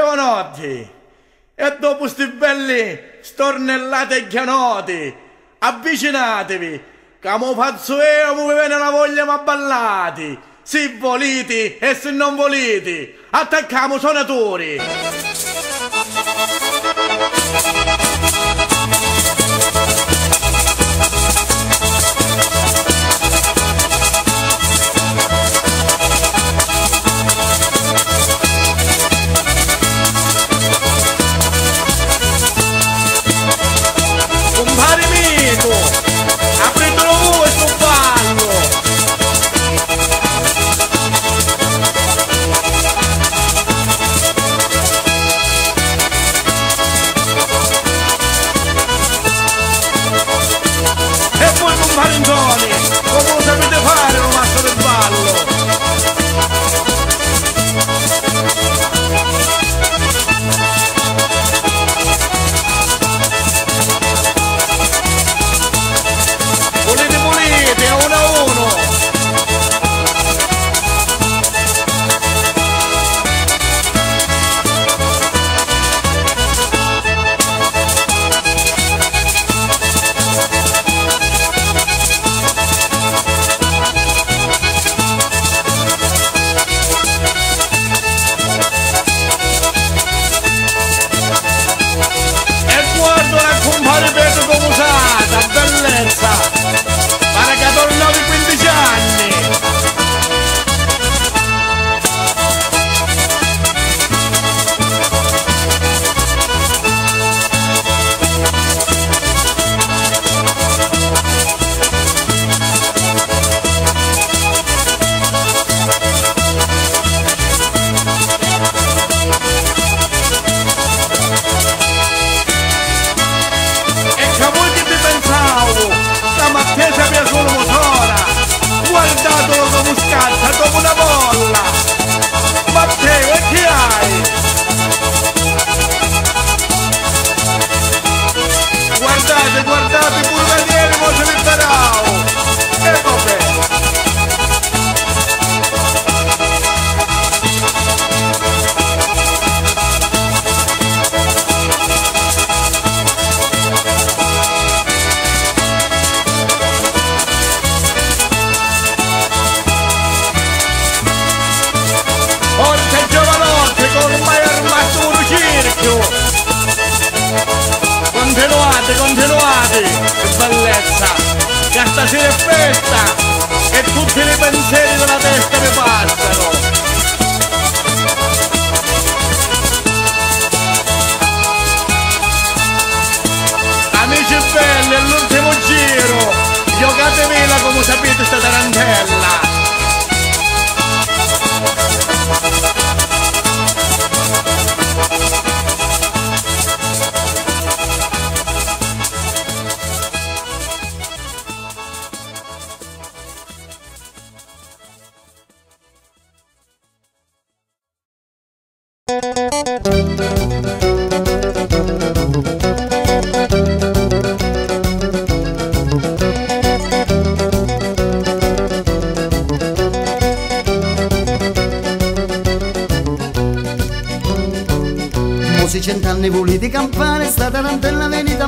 noti. E dopo sti belli stornellati e chianoti, avvicinatevi, che mo faccio io, mi viene la voglia ma ballati. Se volete e se non volete, attacchiamo suonatori.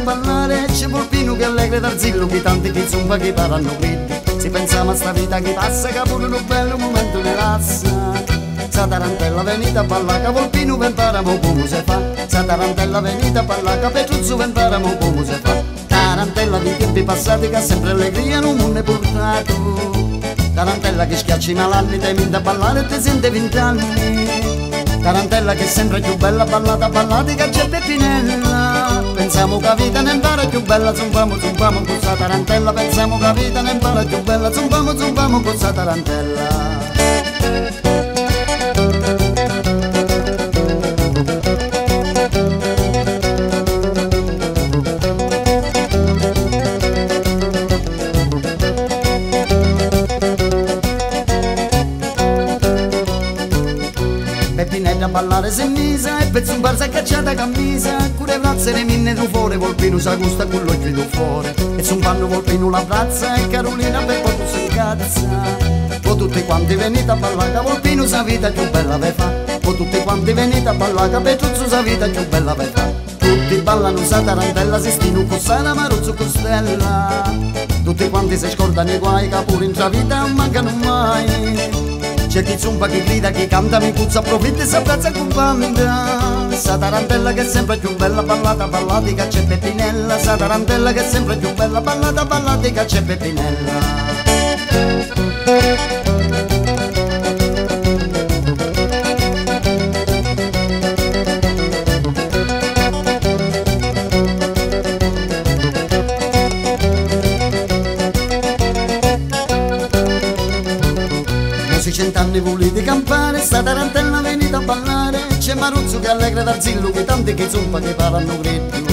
Ballare, c'è Volpino che allegre d'arzillo, che tanti che zumba che parlano quelli. Si pensava a sta vita che passa, che pure un bello momento di razza. Sa tarantella venita a ballare, che per imparamo come si fa. Sa tarantella venita a ballare, Petruzzo per imparamo come si fa. Tarantella di tempi passati che ha sempre allegria non è portato. Tarantella che schiacci i malanni, te minta a ballare e ti sente vent'anni. Tarantella che sembra più bella ballata ballata che c'è Peppinella Pensiamo che vita ne impara più bella Zumbiamo, zumbiamo con questa tarantella. Pensiamo che vita ne impara più bella Zumbiamo, zumbiamo con questa tarantella Si è misa e per zumbarsi cacciata camisa Cure brazze le minne fuori Volpino sa gusta con l'occhio tu fuori. E zumbando Volpino la brazza e Carolina per poco si incazza. O tutti quanti venite a ballare Volpino sa vita più bella ve fa. Con tutti quanti venite a ballare tutta la vita più bella per fare tutti ballano sa tarantella, si stinu con Sara Maruzzo Costella. Tutti quanti si scordano i guai che pure in vita mancano mai C'è chi zumba, chi grida, chi canta, mi puzza, approfitta e si abbraccia con banda Sa tarantella che è sempre più bella, ballata, ballati che c'è Peppinella Sa tarantella che è sempre più bella, ballata, ballati che c'è Peppinella sta tarantella venita a ballare c'è Maruzzo che allegra d'Arzillo che tanti che zuppa che parlano greggio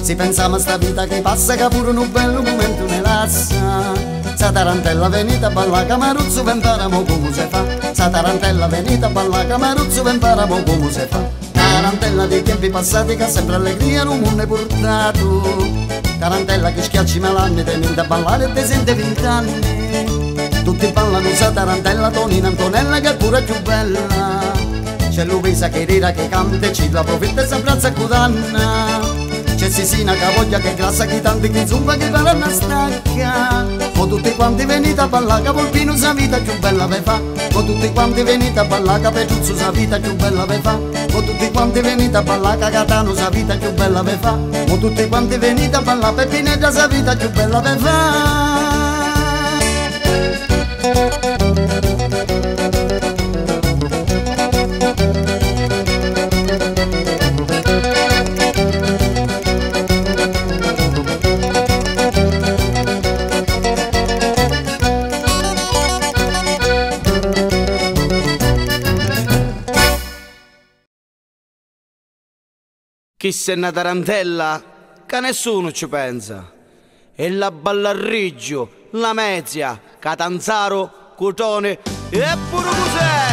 si pensa a sta vita che passa che pure un bello momento ne lascia. Sa tarantella venita a ballare che Maruzzo ve imparamo come si fa? Sa tarantella venita a ballare che Maruzzo ve imparamo come si fa? Tarantella dei tempi passati che sempre allegria non mondo è portato. Tarantella che schiacci malanni tenendo a ballare e te sente vent'anni tutti ballano sa tarantella, Tonina Antonella che è pure più bella. C'è Luisa che rira che canta ci la profitta e si abbraccia con danna C'è Sisina che voglia che grassa che tanti che zumba che per una stacca. O tutti quanti venite a ballare che Volpino sa vita più bella ve fa. O tutti quanti venite a ballare che Petuzzo sa vita più bella ve fa. O tutti quanti venite a ballare che Catano sa vita più bella ve fa. O tutti quanti venite a ballare Peppinetta sa vita più bella ve fa Chi se una tarantella? Che nessuno ci pensa. E la ballarriggio, la mezia, Catanzaro, Cotone e pure Cosenza.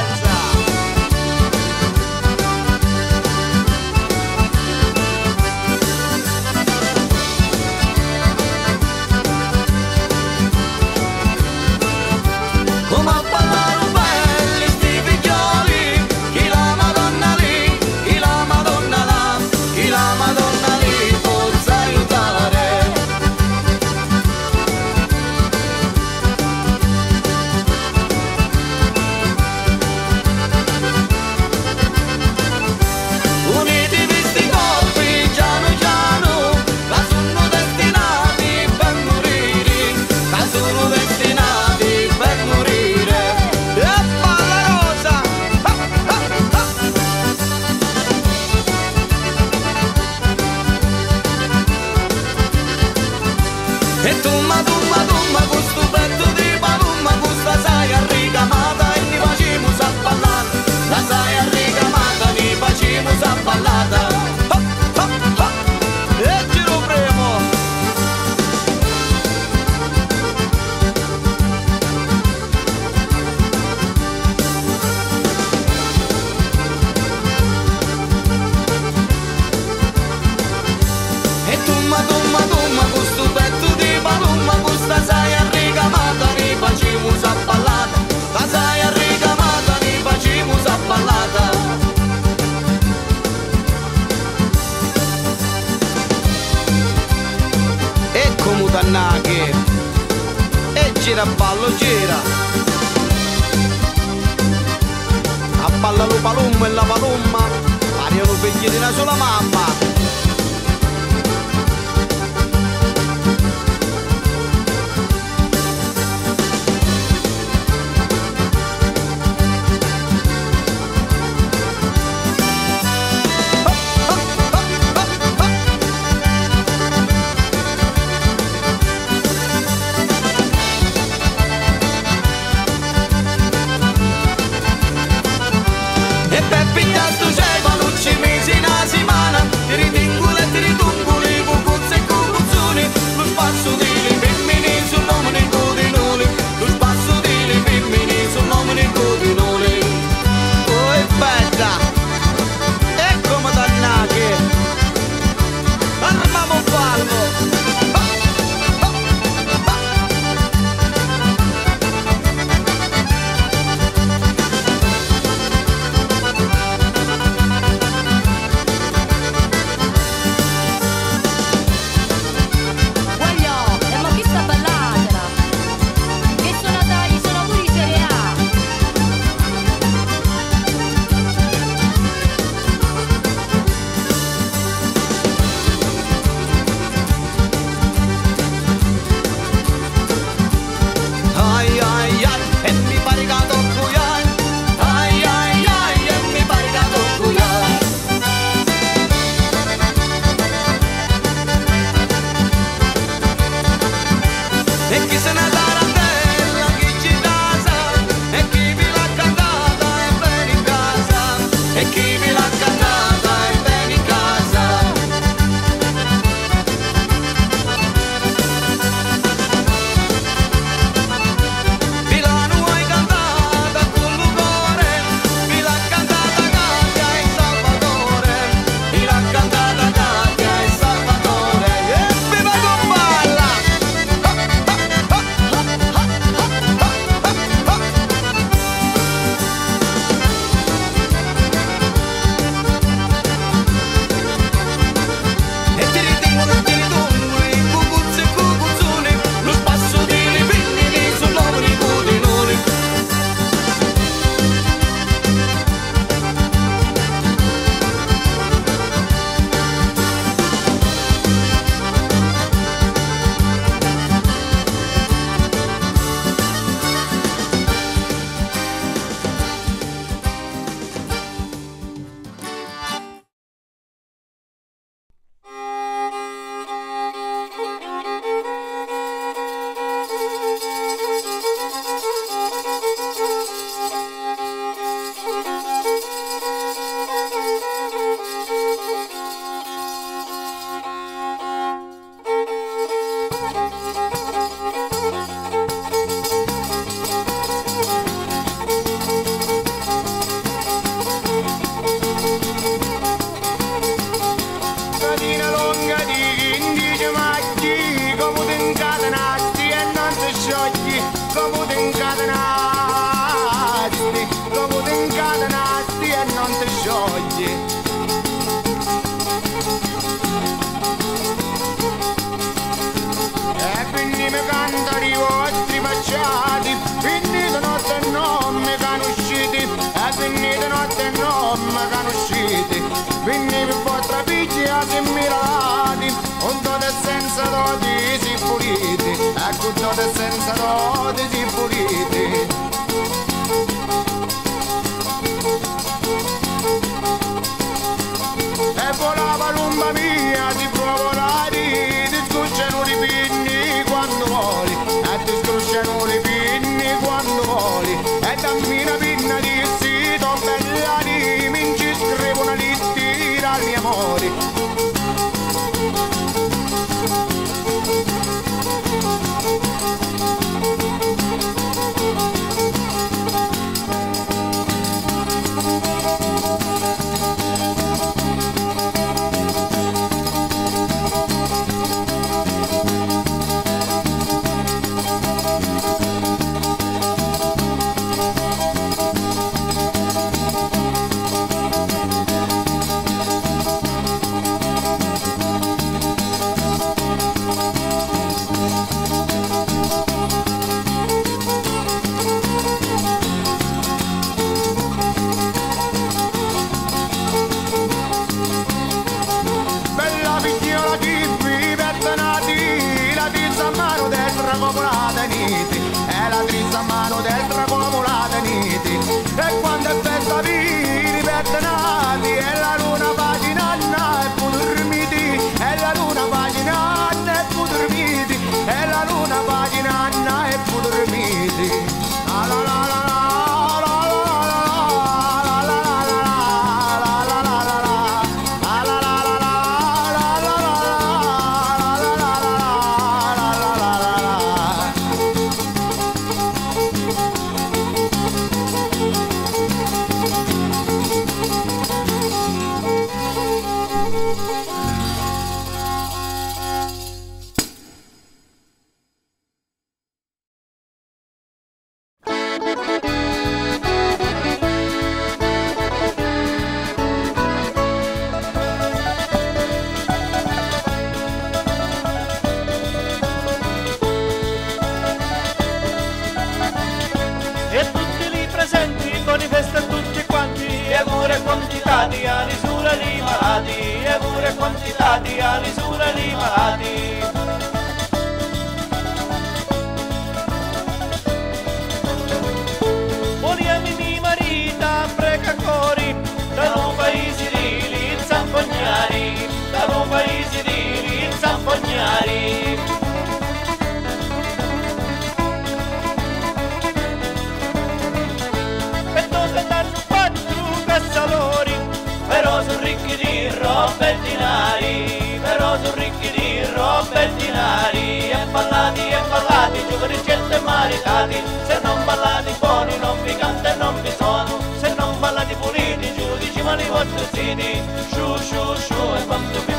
giovani maritati, se non ballate buoni non vi canta e non vi sono, se non ballate puliti giudici ma li vostri siti, sciù sciù sciù e quanto più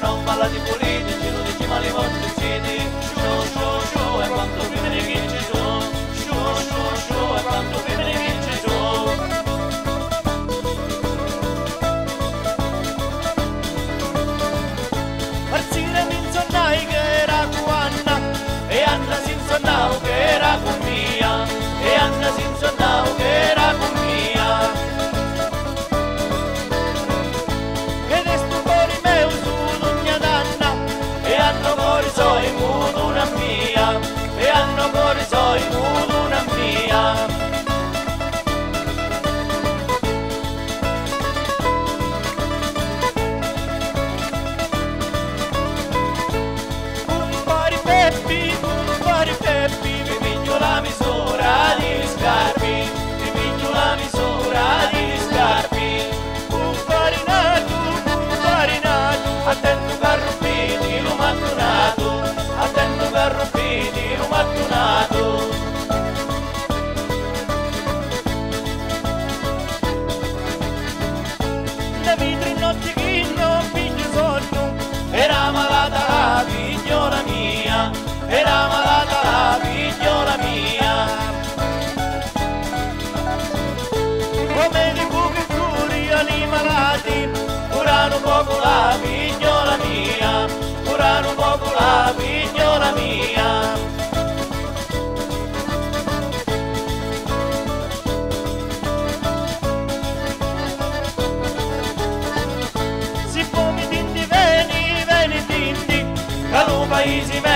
não, mala de bolinho.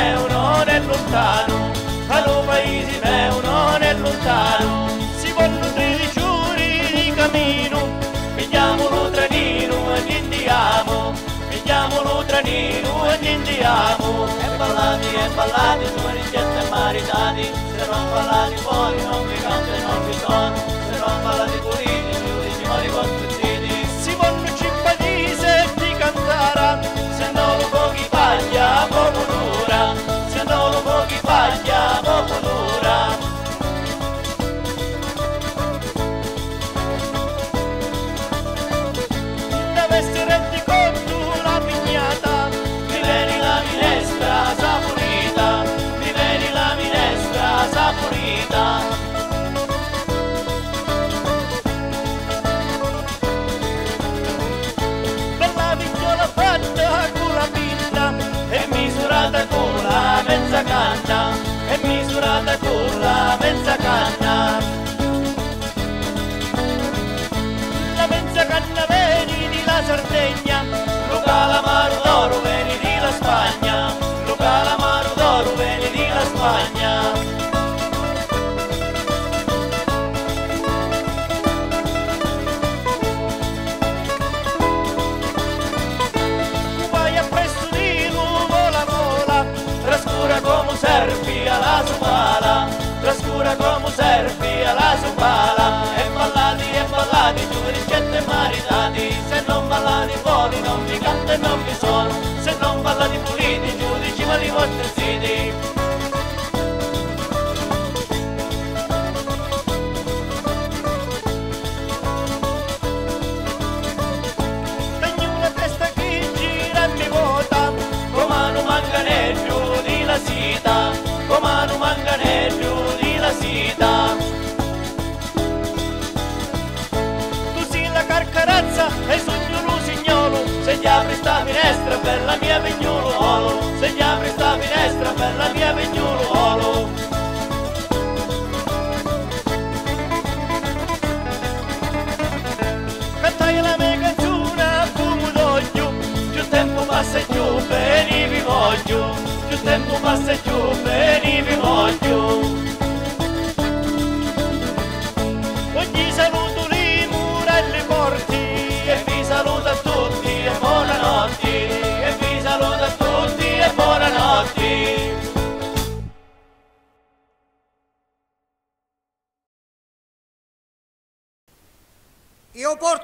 Mio non è lontano, allo paese mio non è lontano, si vogliono tredici ore di cammino, pigliamo lo tranino e andiamo, pigliamo lo tranino e andiamo, e ballati e ballati, due ricette maritati, se non ballati fuori non e non vi sono, se non ballati puliti, misurata con la mezza canna ballati fuori non vi canta e non vi suono se non ballati puliti giudici ma li vostri siti mia vignuolo Se ti apri sta finestra per la mia vignuolo Cantai la mia canzone fumo d'olio Più tempo passa e più bene vi voglio Più tempo passa e più bene vi voglio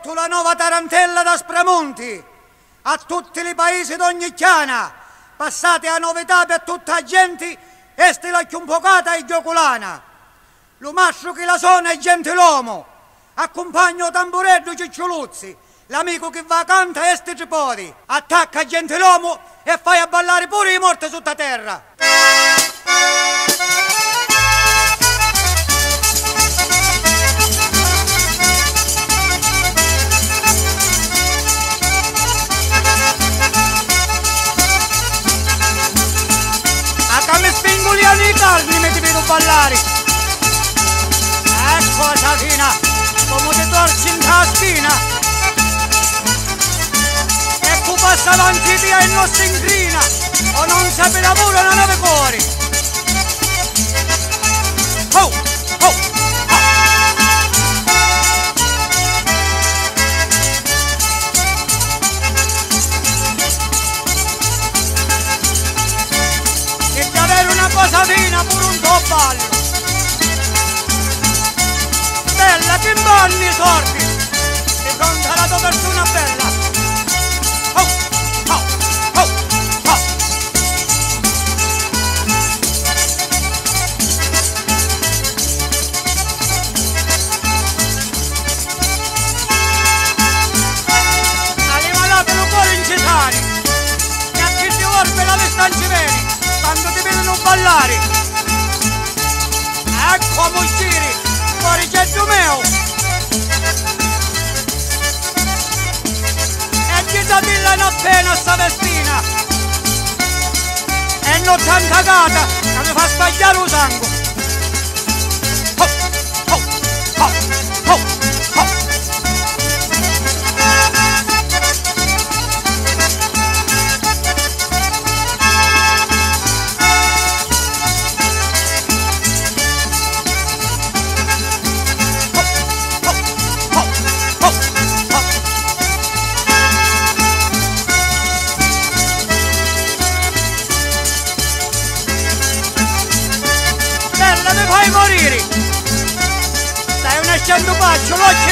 Porto la nuova tarantella da Spramonti a tutti i paesi d'ogni chiana. Passate a novità per tutta la gente, este la chiumpocata e gioculana. Lo mascio che la suona è gentiluomo. Accompagno tambureddo Ciccioluzzi, l'amico che va canta este Tripodi. Attacca gentiluomo e fai a ballare pure i morti sotto terra. Calmi mi ti vedo ballare. Ecco Safina, come ti torci in taschina. E tu passa avanti via e non si incrina, o non sape lavoro non ave cuore. Oh, oh, Che fina pure un tuo ballo. Bella che imbanni i sordi di fronte alla tua persona bella. Oh, oh, oh, oh. Cuore in cesari e a chi ti vorbe la vista in quando ti vedono ballare. Ecco musciri, fuori c'è mio. E chi ti dilla in appena sta vestina. E non tanta gata che mi fa sbagliare lo sangue. Oh, oh, oh, oh,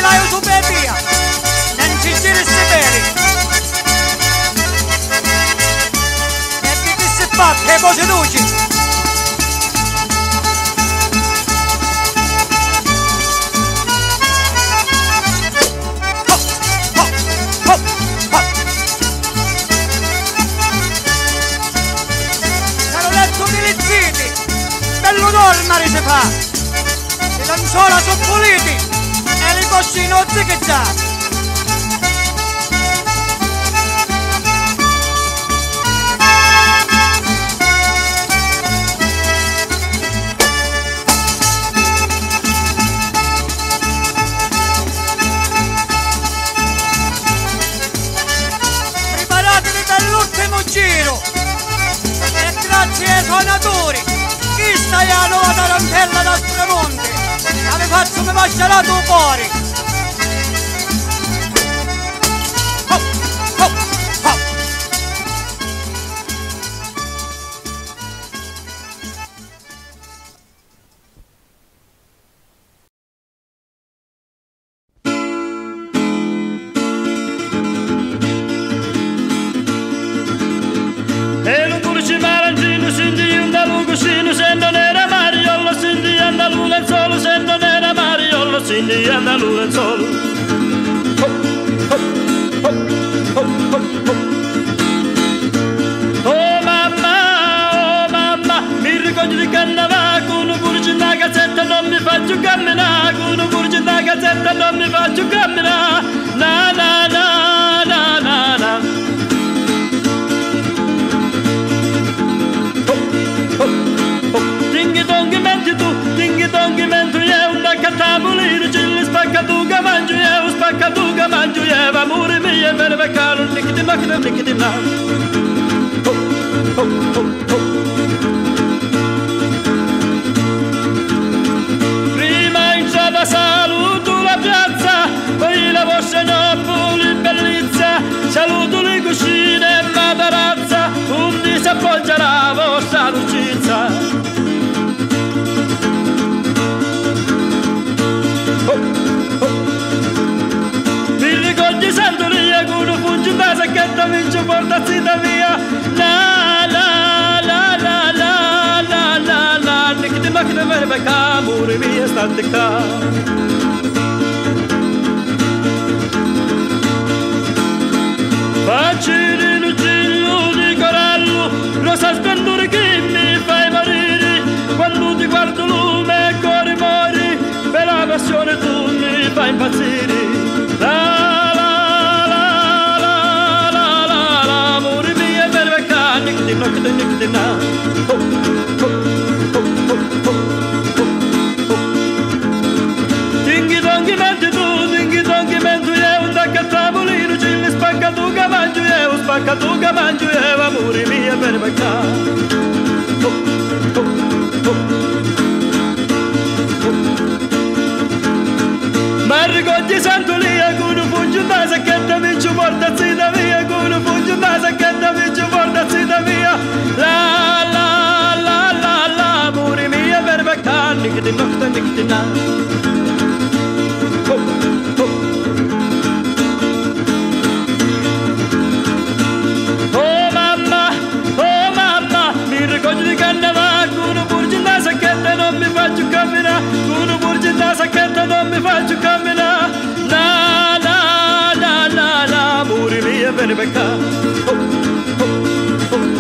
la eutupedija, në në qëqiri Siberi. Në piti si pat, he bozi duqi. Bello dormere si fa! se lenzuola sono puliti! coscino zigzag Preparatevi per l'ultimo giro. E grazie ai suonatori. Questa è la nuova tarantella del tramonto avete fatto mi la tua cuore che mi fai morire quando ti guardo lume e cuore mori per la passione tu mi fai impazzire. La la la la la la la amore mio e per becca nicchiti nicchiti nicchiti na oh, oh, oh, matuka manjueva murimia berbeka Margotti santulia con un pugno kunu base che ti vince porta zita via con un pugno in base porta zita via la la la la la murimia berbeka nikti nokta nikti na. già sacchetta non mi faccio camminare La la la la la muri via per beccare oh, oh,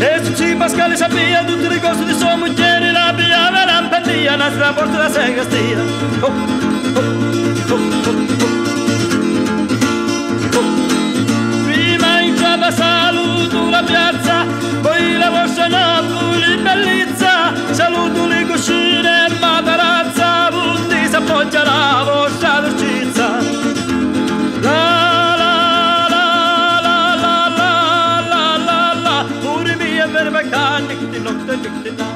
E ci Pascale sapeva tutti i cose di sua moglie La brava lampadina nasce la porta la sagrestia stia. oh, oh, oh. Prima entrava saluto la piazza, poi la vostra Napoli bellezza. salutului cu șire Matarața, unde se ponceara voșa vârcița La la la la la la la la Urmie verbe ca nicti nocte nicti na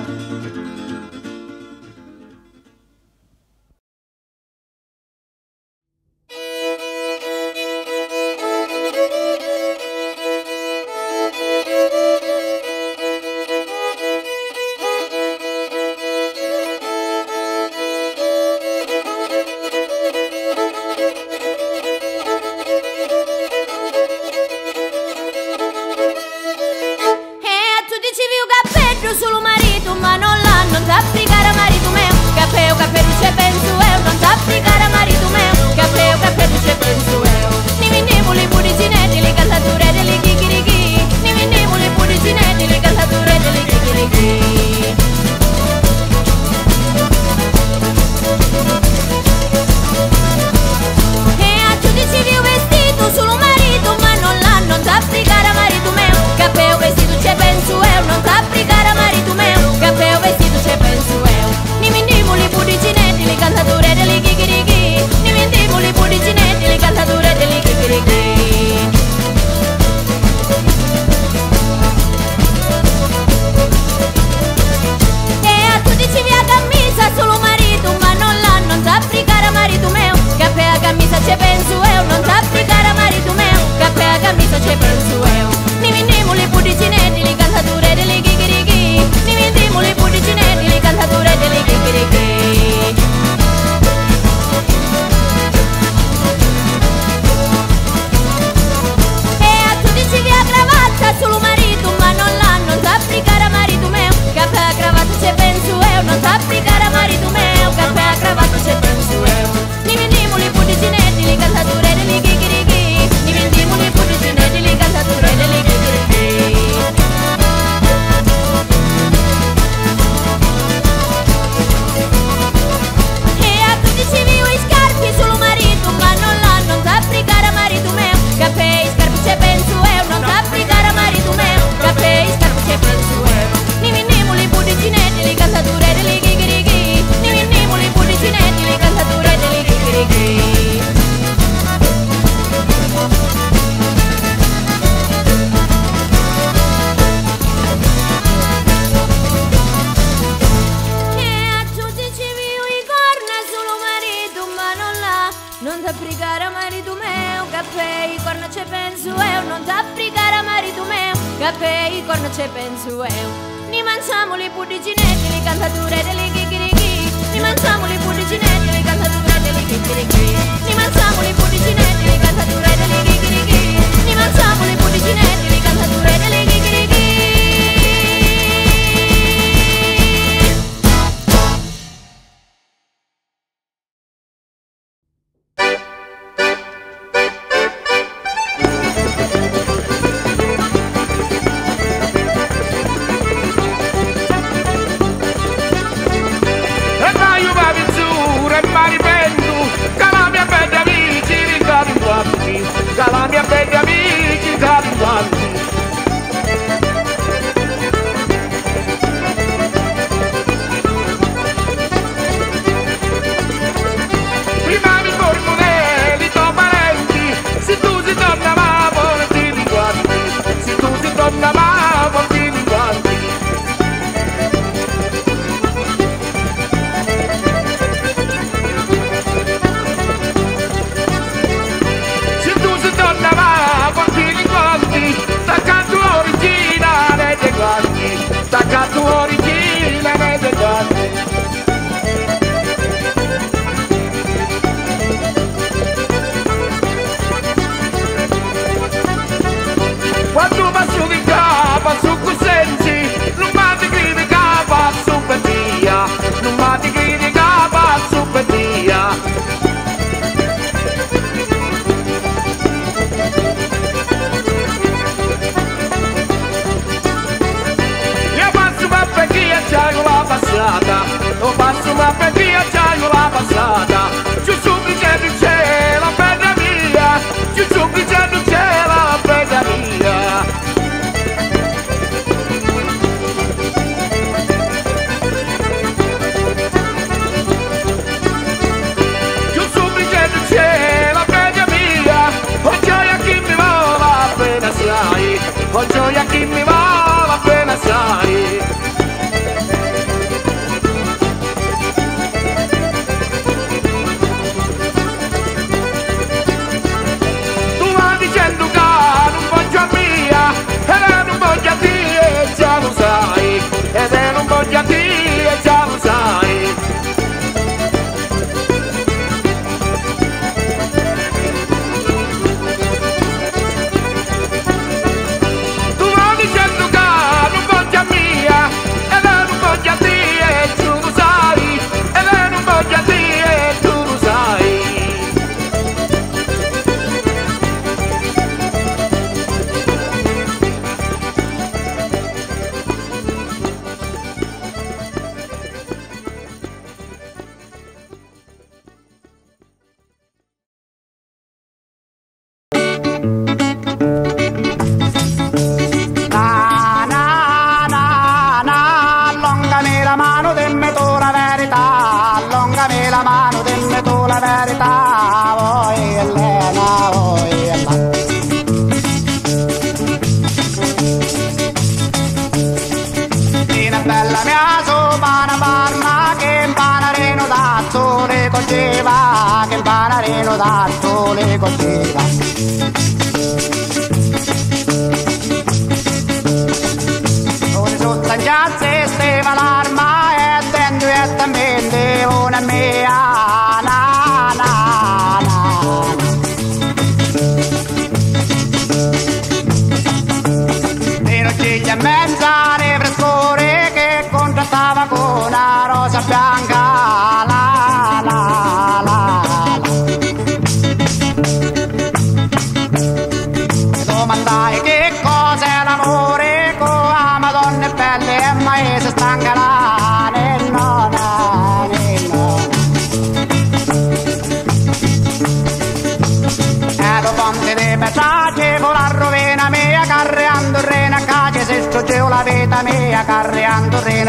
negócio de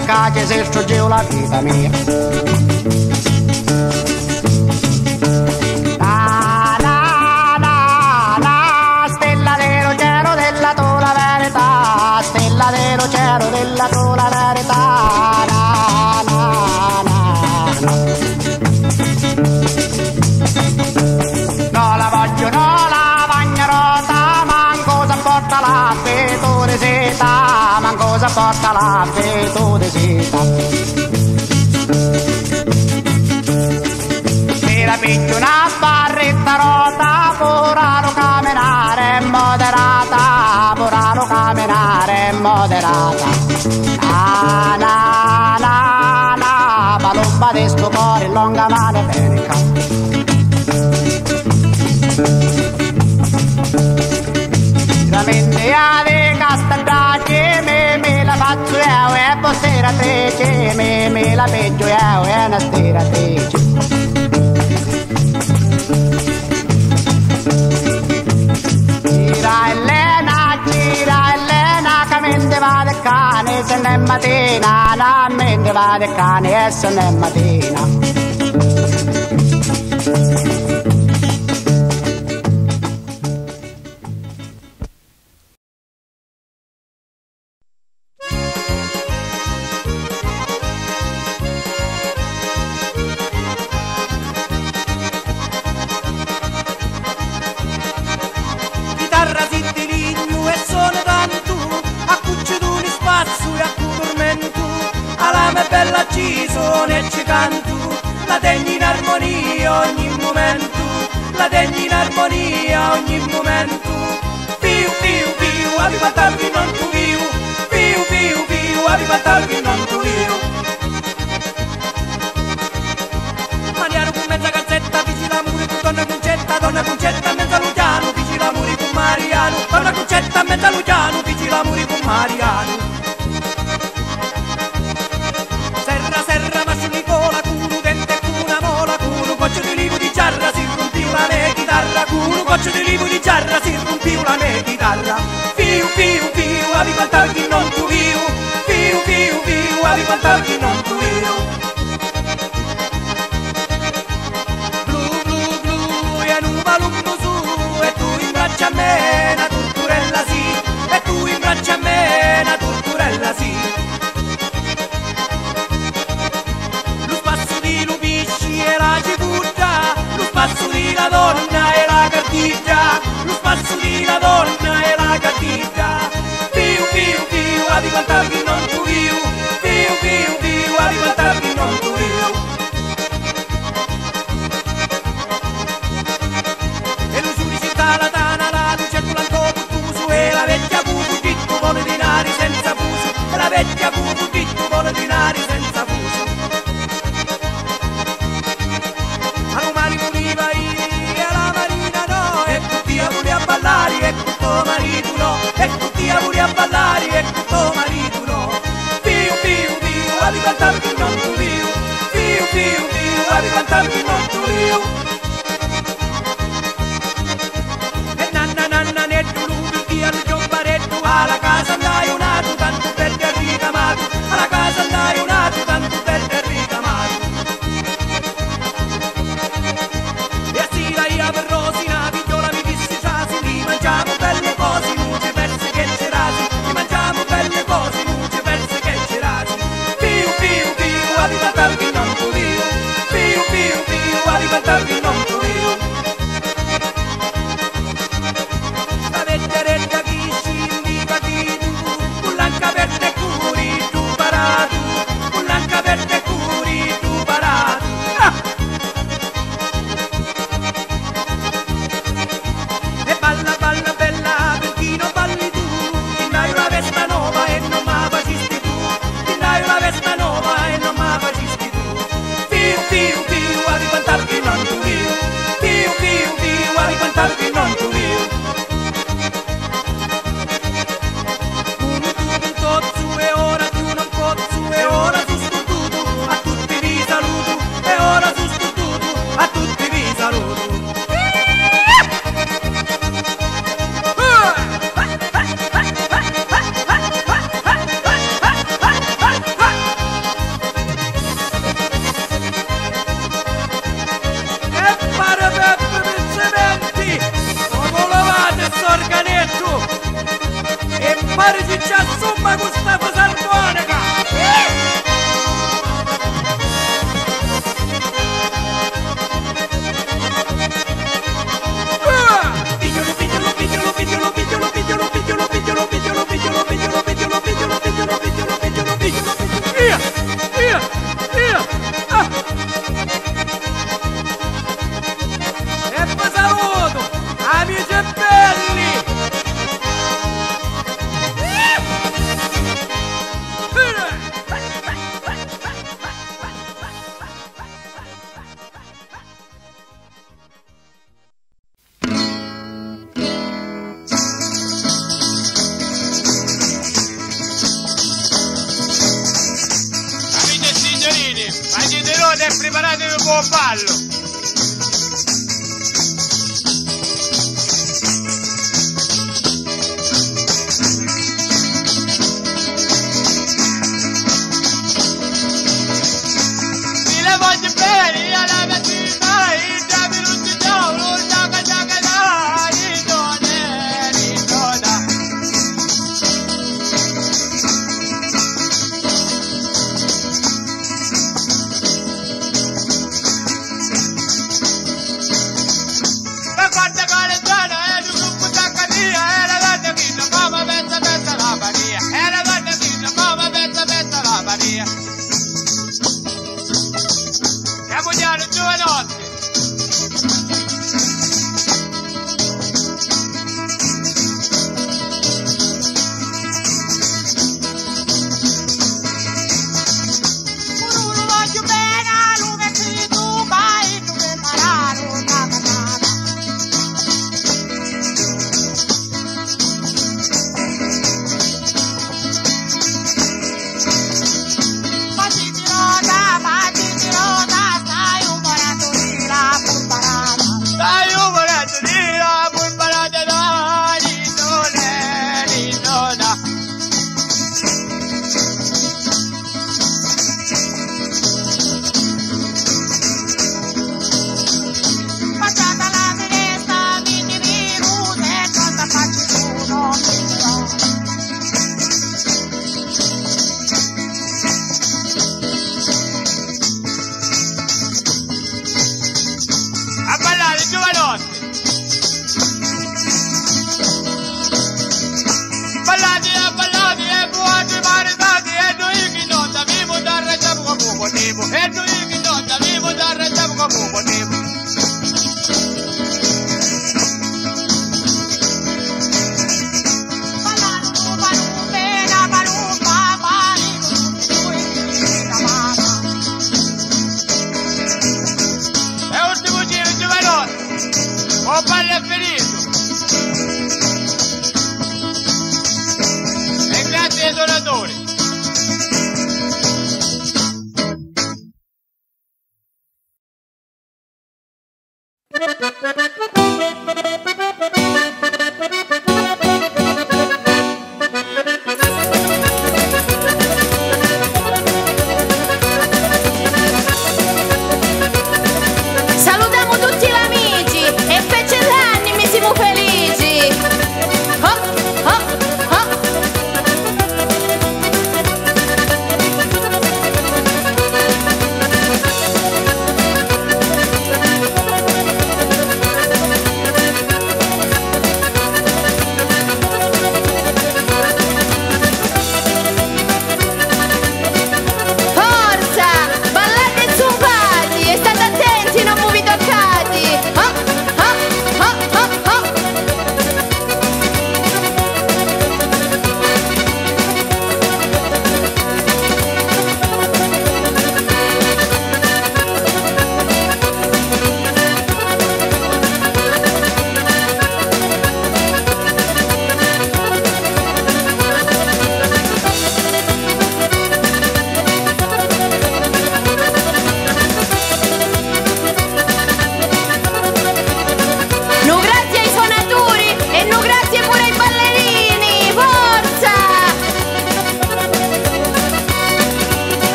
vitamina K que a vida minha. visita. Mira picchio una barretta rota, murano camminare moderata, murano camminare moderata. La la la la, palomba di sto cuore in longa mano. me, me la peggio eh, oh, eh, ya, ya na stera. Gira Elena, gira Elena, che mente va del cane, se non è mattina, la mente va del cane, eh, se non è mattina.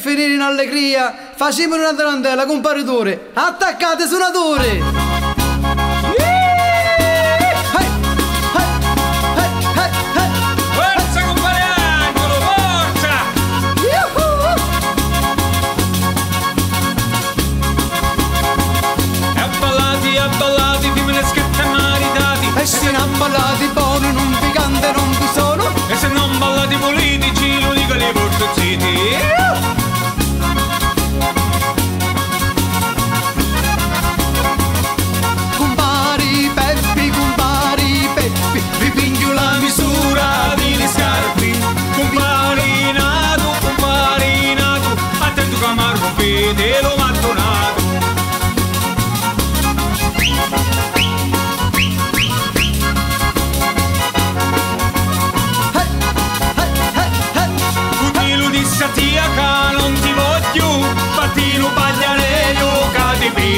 Finire in allegria, facciamo una tarantella. Attaccate. Forza compare Angelo, forza! E E se non ballati buoni, non picante, non vi sono. E se non ballati politici, lo dico li porto zitti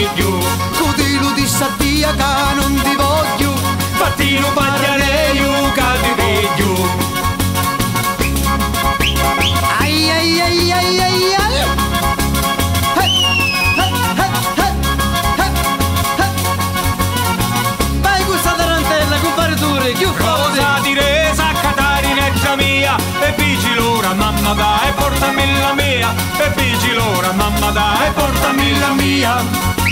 piglio Codilo di sattia che non ti voglio. Fattino pagliareio che ti piglio Ai ai ai ai ai ai. Hey, hey, hey. Vai questa tarantella, comparitore, più forte. Cosa di resa Catarinetta mia E vici l'ora mamma da e portami la mia E vici l'ora mamma da e portami la mia